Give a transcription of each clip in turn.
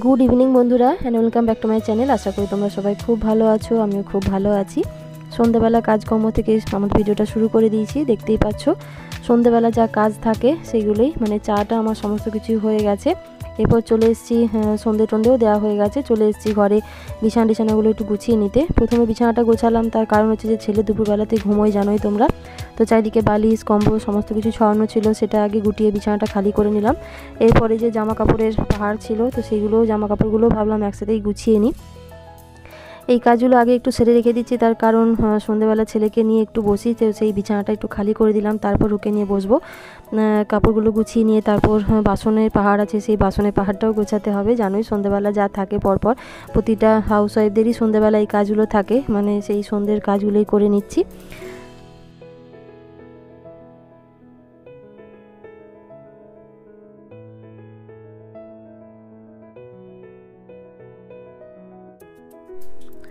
Good evening বন্ধুরা and welcome back to my channel আশা করি তোমরা সবাই খুব ভালো আছো, আমিও খুব ভালো আছি। সন্ধেবেলা কাজকর্ম থেকে আমার ভিডিওটা শুরু করে দিয়েছি, দেখতেই পাচ্ছ। সন্ধেবেলা যা কাজ থাকে, সেগুলোই মানে চাটা, আমার সমস্ত কিছু হয়ে গেছে। এরপর চলে এসেছি সন্ধে টন্ধেও দেওয়া হয়ে গেছে। চলে এসেছি ঘরে বিছানা টিছানাগুলো একটু গুছিয়ে নিতে। প্রথমে বিছানাটা গোছালাম, তার কারণ হচ্ছে যে ছেলে দুপুরবেলাতে ঘুমোয়, জানোই তোমরা। তো চারিদিকে বালিশ, কম্বল, সমস্ত কিছু ছড়ানো ছিল, সেটা আগে গুটিয়ে বিছানাটা খালি করে নিলাম। এরপরে যে জামা কাপড়ের পাহাড় ছিল, তো সেইগুলো জামা কাপড়গুলো ভাবলাম একসাথেই গুছিয়ে নিই। এই কাজগুলো আগে একটু সেরে রেখে দিচ্ছি, তার কারণ সন্ধেবেলা ছেলেকে নিয়ে একটু বসি, তো সেই বিছানাটা একটু খালি করে দিলাম, তারপর ওকে নিয়ে বসবো। কাপড়গুলো গুছিয়ে নিয়ে তারপর বাসনের পাহাড় আছে, সেই বাসনের পাহাড়টাও গোছাতে হবে, জানোই সন্ধেবেলা যা থাকে পরপর। প্রতিটা হাউস ওয়াইফদেরই সন্ধেবেলা এই কাজগুলো থাকে মানে সেই সন্ধ্যের কাজগুলোই করে নিচ্ছি।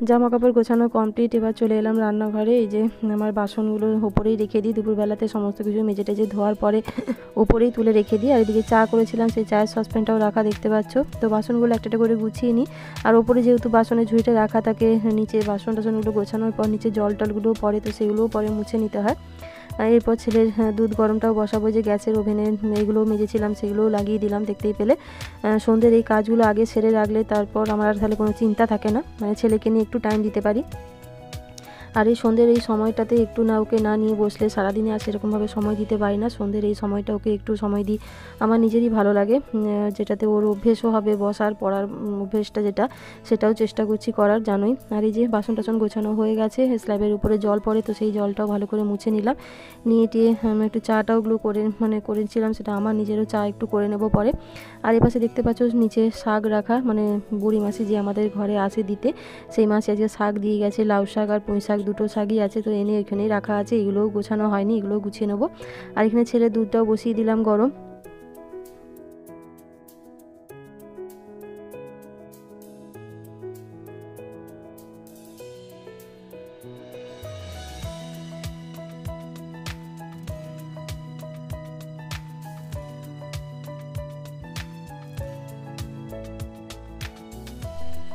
জামা কাপড় গোছানো কমপ্লিট এবার চলে এলাম রান্নাঘরে। এই যে আমার বাসনগুলো ওপরেই রেখে দিই, দুপুরবেলাতে সমস্ত কিছু মেজে টেজে ধোয়ার পরে ওপরেই তুলে রেখে দিই। আর এদিকে চা করেছিলাম, সেই চায়ের সসপ্যানটাও রাখা দেখতে পাচ্ছ। তো বাসনগুলো একটা করে গুছিয়ে নিই। আর ওপরে যেহেতু বাসনের ঝুড়িটা রাখা থাকে, নিচে বাসন টাসনগুলো গোছানোর পর নিচে জল টলগুলোও পরে তো সেগুলোও পরে মুছে নিতে হয়। এরপর ছেলের দুধ গরমটাও বসাবো যে গ্যাসের ওভেনে এগুলোও মেজেছিলাম, সেগুলোও লাগিয়ে দিলাম দেখতেই পেলে। সন্ধ্যের এই কাজগুলো আগে সেরে রাখলে তারপর আমার আর তাহলে কোনো চিন্তা থাকে না। মানে ছেলেকে নিয়ে একটু টাইম দিতে পারি। আর এই সন্ধ্যের এই সময়টাতে একটু না ওকে না নিয়ে বসলে সারাদিনে আর সেরকমভাবে সময় দিতে পারি না। সন্ধ্যের এই সময়টা ওকে একটু সময় দিই। আমার নিজেরই ভালো লাগে যেটাতে ওর অভ্যেসও হবে বসার, পড়ার অভ্যেসটা যেটা, সেটাও চেষ্টা করছি করার, জানোই। আর এই যে বাসন টাসন গোছানো হয়ে গেছে, স্ল্যাবের উপরে জল পড়ে, তো সেই জলটাও ভালো করে মুছে নিলাম। নিয়ে টিয়ে আমি একটু চাটাও ওগুলো করে মানে করেছিলাম, সেটা আমার নিজেরও চা একটু করে নেব পরে। আর এপাশে দেখতে পাচ্ছ নিচে শাক রাখা মানে বুড়ি মাসি যে আমাদের ঘরে আসে দিতে, সেই মাসে আজকে শাক দিয়ে গেছে, লাউ শাক আর পুঁই শাক দুটো শাকই আছে, তো এনে এখানেই রাখা আছে। এগুলোও গোছানো হয়নি, এগুলোও গুছিয়ে নেব। আর এখানে ছেলে দুধটাও বসিয়ে দিলাম গরম।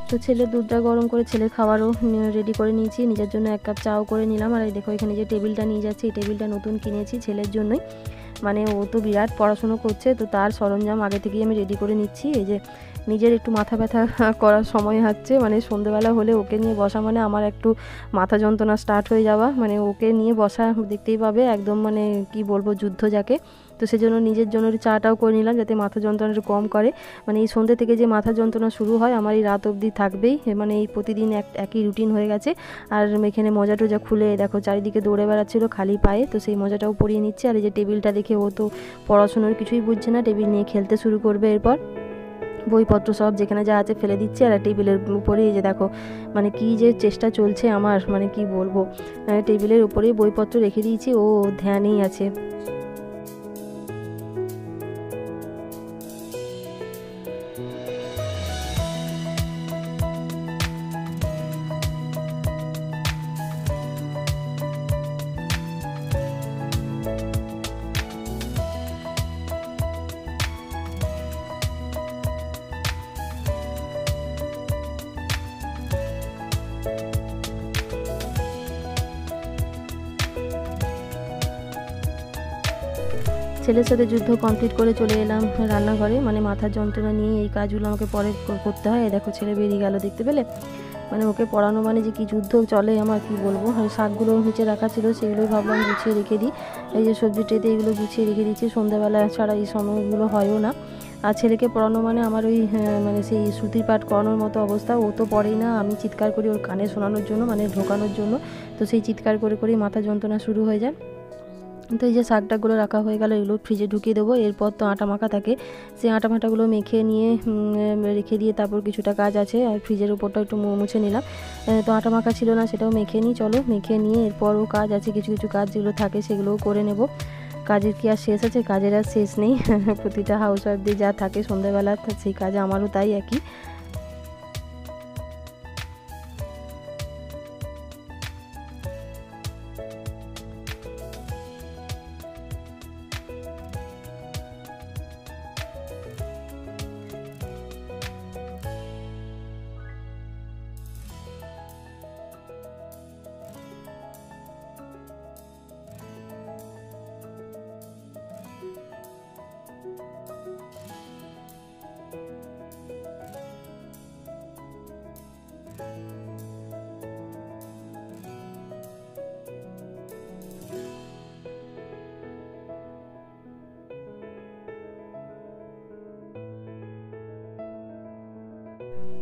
তো ছেলে দুধটা গরম করে ছেলের খাবারও রেডি করে নিয়েছি। নিজের জন্য এক কাপ চাও করে নিলাম। আর দেখো, এখানে যে টেবিলটা নিয়ে যাচ্ছি, এই টেবিলটা নতুন কিনেছি ছেলের জন্যই। মানে ও তো বিরাট পড়াশুনো করছে, তো তার সরঞ্জাম আগে থেকেই আমি রেডি করে নিচ্ছি। এই যে নিজের একটু মাথা ব্যথা করার সময় হচ্ছে মানে সন্ধেবেলা হলে ওকে নিয়ে বসা মানে আমার একটু মাথা যন্ত্রণা স্টার্ট হয়ে যাওয়া। মানে ওকে নিয়ে বসা দেখতেই পাবে, একদম মানে কি বলব, যুদ্ধ যাকে। তো সেজন্য নিজের জন্য চাটাও করে নিলাম যাতে মাথা যন্ত্রণাটা কম করে। মানে এই সন্ধ্যে থেকে যে মাথা যন্ত্রণা শুরু হয়, আমার এই রাত অবধি থাকবেই। মানে এই প্রতিদিন এক, একই রুটিন হয়ে গেছে। আর এখানে মজা টজা খুলে দেখো, চারিদিকে দৌড়ে বেড়াচ্ছিল খালি পায়ে। তো সেই মজাটাও পরিয়ে নিচ্ছে। আর এই যে টেবিলটা দেখে ও তো পড়াশুনোর কিছুই বুঝছে না। টেবিল নিয়ে খেলতে শুরু করবে এরপর। বইপত্র সব যেখানে যা আছে ফেলে দিচ্ছে। আর টেবিলের উপরে এই যে দেখো মানে কি যে চেষ্টা চলছে আমার মানে কি বলব। টেবিলের উপরেই বইপত্র রেখে দিয়েছি। ও ধ্যানেই আছে। ছেলের সাথে যুদ্ধ কমপ্লিট করে চলে এলাম রান্নাঘরে। মানে মাথার যন্ত্রণা নিয়ে এই কাজগুলো আমাকে পরে করতে হয়। দেখো ছেলে বেরিয়ে গেল দেখতে পেলে? মানে ওকে পড়ানো মানে যে কি যুদ্ধ চলে আমার কি বলব? আর শাকগুলো নিচে রাখা ছিল সেগুলোই ভাবলাম গুছিয়ে রেখে দিই। এই যে সবজি ট্রেতে এগুলো গুছিয়ে রেখে দিচ্ছি সন্ধ্যাবেলা ছাড়া এই সময়গুলো হয়ও না। আর ছেলেকে পড়ানো মানে আমার ওই হ্যাঁ, মানে সেই শ্রুতি পাঠ করানোর মতো অবস্থা। ও তো পড়েই না। আমি চিৎকার করি ওর কানে শোনানোর জন্য মানে ঢোকানোর জন্য। তো সেই চিৎকার করে করেই মাথা যন্ত্রণা শুরু হয়ে যায়। তো এই যে শাকটাগুলো রাখা হয়ে গেল, এগুলো ফ্রিজে ঢুকিয়ে দেবো। এরপর তো আটা মাখা থাকে। সেই আটা মাটাগুলো মেখে নিয়ে রেখে দিয়ে তারপর কিছুটা কাজ আছে। আর ফ্রিজের উপরটা একটু মুছে নিলাম। তো আটা মাখা ছিল না, সেটাও মেখে নিই, চলো। মেখে নিয়ে এরপরও কাজ আছে, কিছু কিছু কাজ যেগুলো থাকে সেগুলোও করে নেব। কাজের কি আর শেষ আছে? কাজের আর শেষ নেই। প্রতিটা হাউস ওয়াইফদের যা থাকে, সন্ধ্যাবেলা সেই কাজ আমারও তাই একই।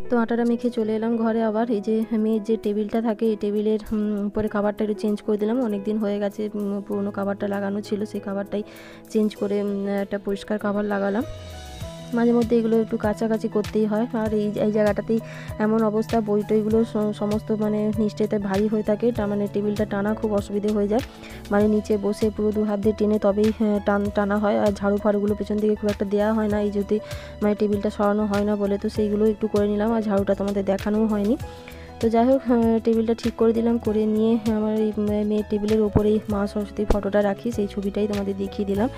তো আটাটা মেখে চলে এলাম ঘরে আবার। এই যে আমি যে টেবিলটা থাকে, এই টেবিলের উপরে খাবারটা একটু চেঞ্জ করে দিলাম। অনেক দিন হয়ে গেছে পুরনো খাবারটা লাগানো ছিল, সেই খাবারটাই চেঞ্জ করে একটা পরিষ্কার খাবার লাগালাম। মাঝে মধ্যে এগুলো একটু কাছাকাছি করতেই হয়। আর এই এই জায়গাটাতেই এমন অবস্থা, বই টইগুলো সমস্ত মানে নিশ্চয়তে ভারী হয়ে থাকে। মানে টেবিলটা টানা খুব অসুবিধে হয়ে যায়। মানে নিচে বসে পুরো দু হাত দিয়ে টেনে তবেই টান, টানা হয়। আর ঝাড়ু ফাড়ুগুলো পেছন দিকে খুব একটা দেওয়া হয় না। এই যদি মানে টেবিলটা সরানো হয় না বলে, তো সেইগুলো একটু করে নিলাম। আর ঝাড়ুটা তোমাদের দেখানোও হয়নি। তো যাই হোক টেবিলটা ঠিক করে দিলাম। করে নিয়ে আমার এই মেয়ের টেবিলের ওপরেই মা সরস্বতীর ফটোটা রাখি। সেই ছবিটাই তোমাদের দেখিয়ে দিলাম।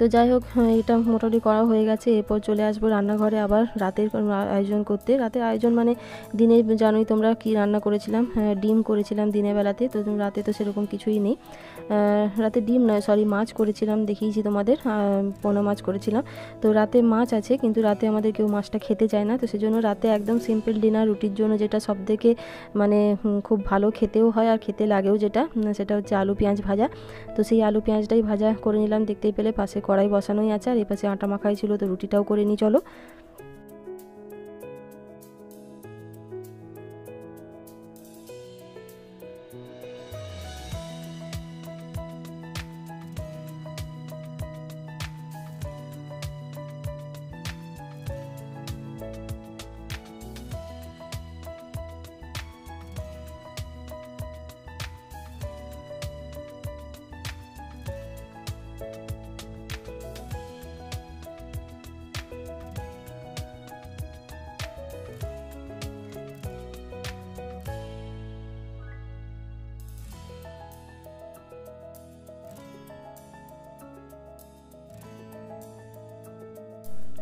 তো যাই হোক এটা মোটামুটি করা হয়ে গেছে। এরপর চলে আসব রান্নাঘরে আবার রাতের আয়োজন করতে। রাতের আয়োজন মানে দিনে জানোই তোমরা কি রান্না করেছিলাম। ডিম করেছিলাম দিনের বেলাতে। তো রাতে তো সেরকম কিছুই নেই। রাতে ডিম নয় সরি মাছ করেছিলাম, দেখিয়েছি তোমাদের পোনা মাছ করেছিলাম। তো রাতে মাছ আছে, কিন্তু রাতে আমাদের কেউ মাছটা খেতে চায় না, তো সেজন্য রাতে একদম সিম্পল ডিনার রুটির জন্য যেটা সব থেকে মানে খুব ভালো খেতেও হয় আর খেতে লাগেও যেটা সেটা হচ্ছে আলু পেঁয়াজ ভাজা। তো সেই আলু পেঁয়াজটাই ভাজা করে নিলাম, দেখতেই পেলে পাশে কড়াই বসানোই আছে, আর এই পাশে আটা মাখাই ছিল, তো রুটিটাও করে নিই, চলো।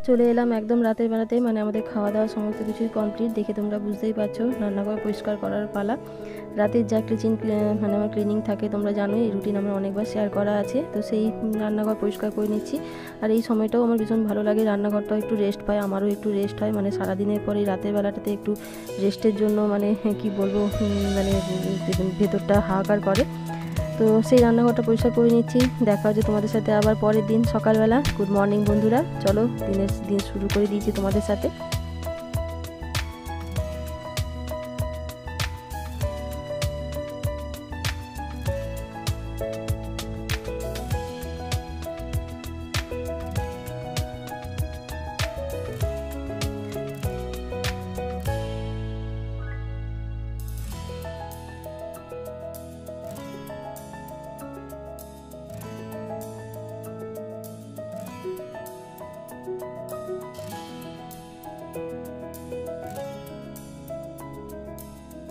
চলে এলাম একদম রাতের বেলাতেই মানে আমাদের খাওয়া দাওয়া সমস্ত কিছুই কমপ্লিট দেখে তোমরা বুঝতেই পারছ, রান্নাঘর পরিষ্কার করার পালা। রাতের যা কিচেন মানে আমার ক্লিনিং থাকে, তোমরা জানোই, এই রুটিন আমার অনেকবার শেয়ার করা আছে। তো সেই রান্নাঘর পরিষ্কার করে নিচ্ছি। আর এই সময়টাও আমার ভীষণ ভালো লাগে রান্নাঘরটাও একটু রেস্ট পায়, আমারও একটু রেস্ট হয়। মানে সারাদিনের পরে রাতের বেলাটাতে একটু রেস্টের জন্য মানে কি বলব মানে ভেতরটা হাহাকার করে। তো সেই রান্নাঘরটা পরিষ্কার করে নিচ্ছি। দেখা হচ্ছে তোমাদের সাথে আবার পরের দিন সকালবেলা। গুড মর্নিং বন্ধুরা। চলো, দিনের দিন শুরু করে দিয়েছি তোমাদের সাথে।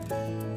Música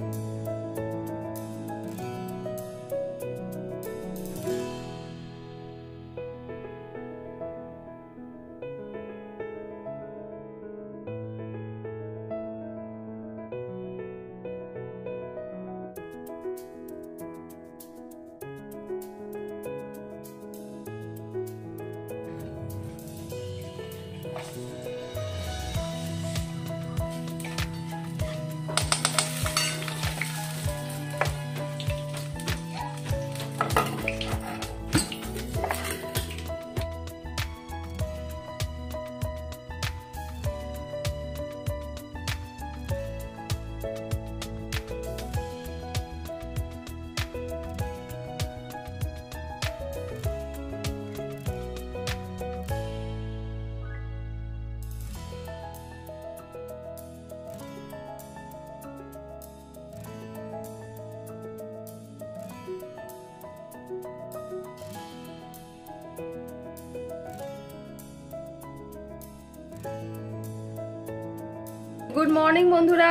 গুড মর্নিং বন্ধুরা।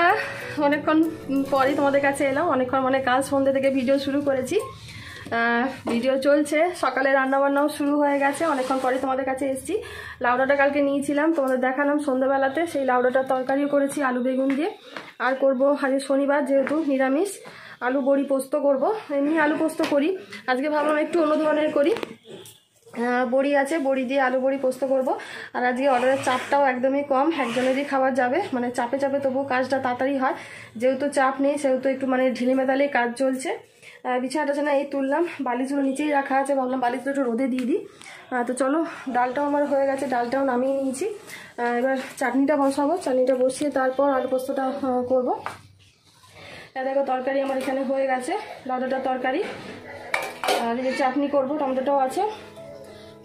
অনেকক্ষণ পরে তোমাদের কাছে এলাম। অনেকক্ষণ মানে কাল সন্ধ্যে থেকে ভিডিও শুরু করেছি। ভিডিও চলছে। সকালে রান্নাবান্নাও শুরু হয়ে গেছে। অনেকক্ষণ পরে তোমাদের কাছে এসেছি। লাউডাটা কালকে নিয়েছিলাম। তোমাদের দেখালাম সন্ধ্যেবেলাতে সেই লাউডাটার তরকারিও করেছি, আলু বেগুন দিয়ে। আর করব আজকে শনিবার যেহেতু নিরামিষ। আলু বড়ি পোস্ত করব। এমনি আলু পোস্ত করি। আজকে ভাবলাম একটু অন্য ধরনের করি। বড়ি আছে, বড়ি দিয়ে আলু বড়ি পোস্ত করব। আর আজকে অর্ডারের চাপটাও একদমই কম একজনেরই খাবার যাবে। মানে চাপে চাপে তবুও কাজটা তাড়াতাড়ি হয়। যেহেতু চাপ নেই, সেহেতু একটু মানে ঢিলে মেতালে কাজ চলছে। বিছানাটা আছে না, এই তুললাম। বালিশগুলো নিচেই রাখা আছে, ভাবলাম বালিশগুলো একটু রোদে দিয়ে দিই। তো চলো, ডালটাও আমার হয়ে গেছে, ডালটাও নামিয়ে নিয়েছি। এবার চাটনিটা বসাবো, চাটনিটা বসিয়ে তারপর আলু পোস্তটা করব। দেখো তরকারি আমার এখানে হয়ে গেছে লাউডাটার তরকারি। আর যে চাটনি করব, টমেটোটাও আছে।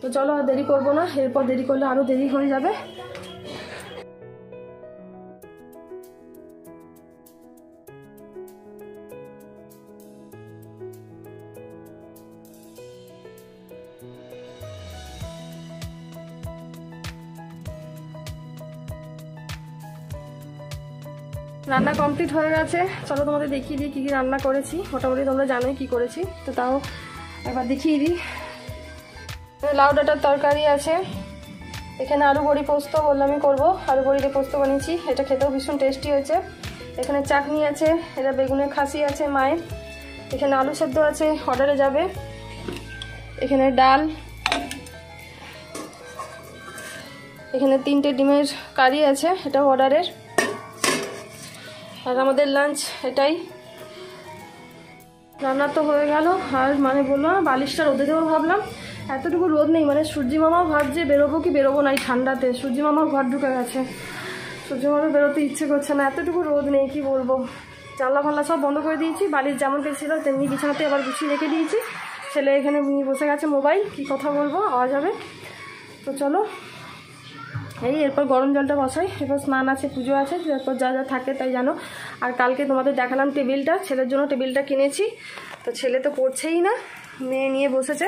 তো চলো আর দেরি করব না, এরপর দেরি করলে আরও দেরি হয়ে যাবে। রান্না কমপ্লিট হয়ে গেছে। চলো তোমাদের দেখিয়ে দিই কী কী রান্না করেছি। মোটামুটি তোমরা জানোই কী করেছি। তো তাও একবার দেখিয়ে দিই। লাউ ডাঁটার তরকারি আছে। এখানে আলু বড়ি পোস্ত বললামই করব। আলু বড়ি দিয়ে পোস্ত বানিয়েছি। এটা খেতেও ভীষণ টেস্টি হয়েছে। এখানে চাটনি আছে, এটা বেগুনের খাসি আছে মায়ের। এখানে আলু সেদ্ধ আছে অর্ডারে যাবে। এখানে ডাল। এখানে তিনটে ডিমের কারি আছে, এটাও অর্ডারের আর আমাদের লাঞ্চ এটাই। রান্না তো হয়ে গেল। আর মানে বলল না, বালিশটা রোদে দেবো ভাবলাম। এতটুকু রোদ নেই মানে সূর্যি মামাও ভাবছে বেরোবো কি বেরোবো না এই ঠান্ডাতে। সূর্যি মামাও ঘর ঢুকে গেছে। সূর্যি মামা বেরোতে ইচ্ছে করছে না, এতটুকু রোদ নেই, কি বলব? জানলা ফাল্লা সব বন্ধ করে দিয়েছি বালিশ যেমন ছিল তেমনি বিছানাতে আবার গুছিয়ে রেখে দিয়েছি। ছেলে এখানে নিয়ে বসে গেছে মোবাইল, কি কথা বলব, আওয়াজ হবে। তো চলো, এই এরপর গরম জলটা বসাই, এরপর স্নান আছে, পুজো আছে, এরপর যা যা থাকে তাই জানো। আর কালকে তোমাদের দেখালাম টেবিলটা, ছেলের জন্য টেবিলটা কিনেছি। তো ছেলে তো পড়ছেই না। মেয়ে নিয়ে বসেছে।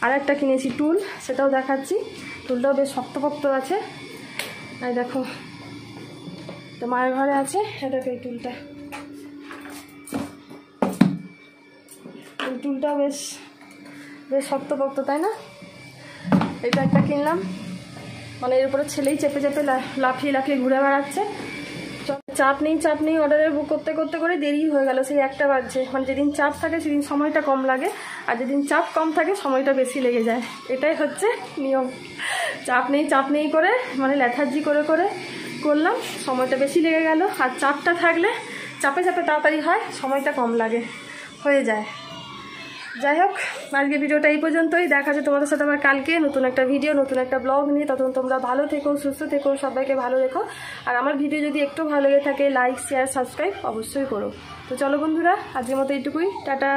আর একটা কিনেছি টুল, সেটাও দেখাচ্ছি। টুলটাও বেশ শক্তপোক্ত আছে। আর দেখো, তো মায়ের ঘরে আছে, এটা এই টুলটা। এই টুলটা বেশ বেশ শক্তপোক্ত, তাই না? এটা একটা কিনলাম। মানে এর উপরে ছেলেই চেপে চেপে লাফিয়ে লাফিয়ে ঘুরে বেড়াচ্ছে। চাপ নেই চাপ নেই অর্ডারের বুক করতে করতে করে দেরি হয়ে গেল, সেই একটা বাজছে। মানে যেদিন চাপ থাকে সেদিন সময়টা কম লাগে, আর যেদিন চাপ কম থাকে সময়টা বেশি লেগে যায়। এটাই হচ্ছে নিয়ম। চাপ নেই চাপ নেই করে মানে লেথার্জি করে করে করলাম, সময়টা বেশি লেগে গেল। আর চাপটা থাকলে চাপে চাপে তাড়াতাড়ি হয়, সময়টা কম লাগে, হয়ে যায়। যাই হোক আজকে ভিডিওটা এই পর্যন্তই। দেখা যায় তোমাদের সাথে আমার কালকে নতুন একটা ভিডিও নতুন একটা ব্লগ নিয়ে। তখন তোমরা ভালো থেকো, সুস্থ থেকো, সবাইকে ভালো রেখো। আর আমার ভিডিও যদি একটু ভালো লেগে থাকে লাইক শেয়ার সাবস্ক্রাইব অবশ্যই করো। তো চলো বন্ধুরা, আজকের মতো এইটুকুই। টাটা।